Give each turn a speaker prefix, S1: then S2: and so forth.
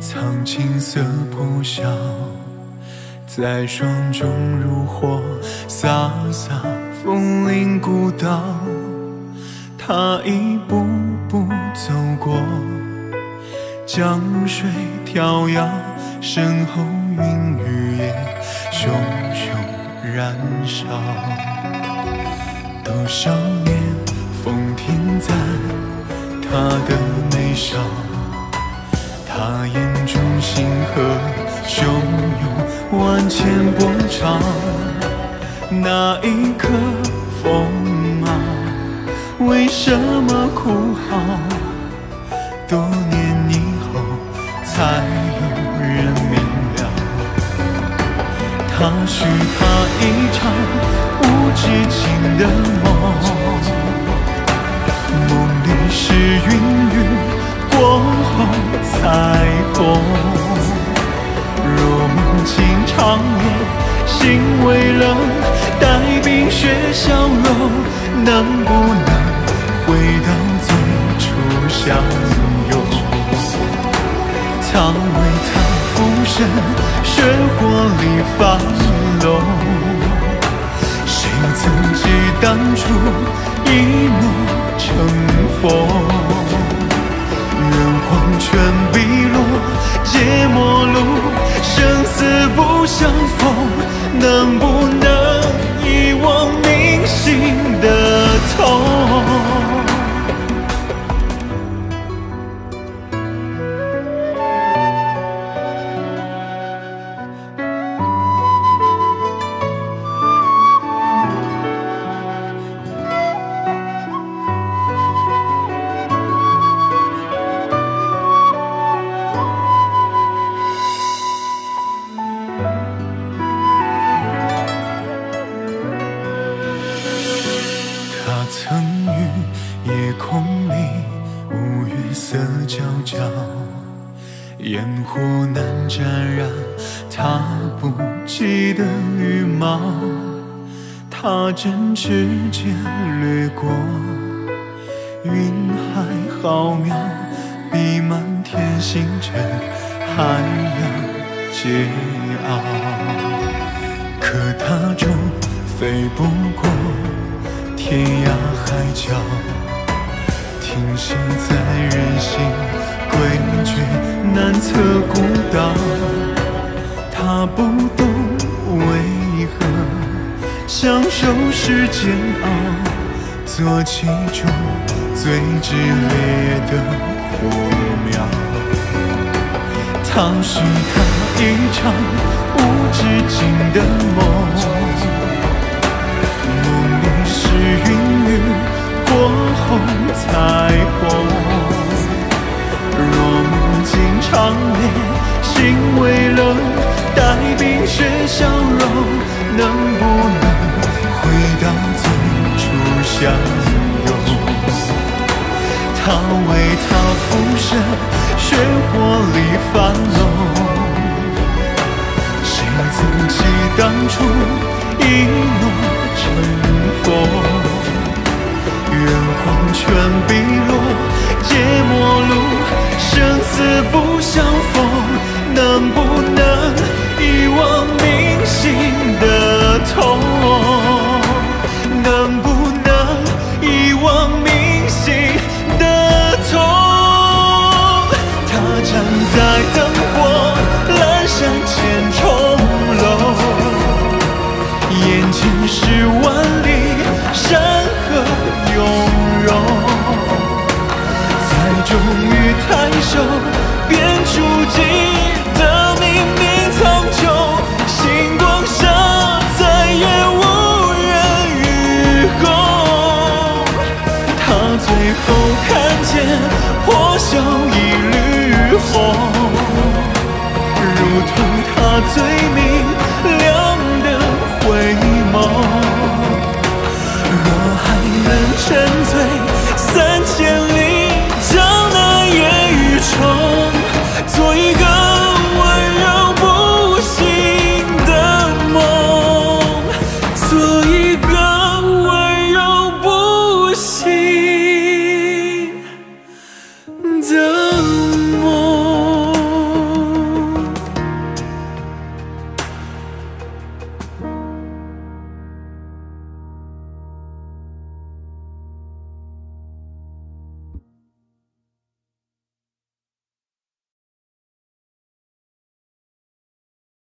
S1: 藏青色破晓，在霜中如火，洒洒风铃古道。他一步步走过，江水迢遥，身后云雨也熊熊燃烧。多少年风停在他的眉梢，他眼中星河汹涌，万千波潮。那一刻，风啊，为什么哭嚎？多年以后，才有人明了，他许他一场无止境的，梦彩虹。若梦境长夜，心微冷，待冰雪消融，能不能回到最初相拥？他为他浮生，血火里翻龙。谁曾记当初一诺成风？愿黄泉碧相逢。能不色皎皎，烟火难沾染他不羁的羽毛。他正指尖掠过，云海浩渺，比满天星辰还要桀骜。可他终飞不过天涯海角，停息在人心诡谲难测孤岛。他不懂为何享受是煎熬，做其中最炽烈的火苗。他许他一场无止境的，梦境长夜，心微冷，待冰雪消融，能不能回到最初相拥？他为他浮生，血火里翻弄。谁曾记当初一诺成风？愿黄泉碧落，皆陌路，死不相逢。能不能遗忘铭心的痛？抬手，辨出己的冥冥苍穹。星光下，再也无人与共。他最后看见破晓一缕红，如同他最明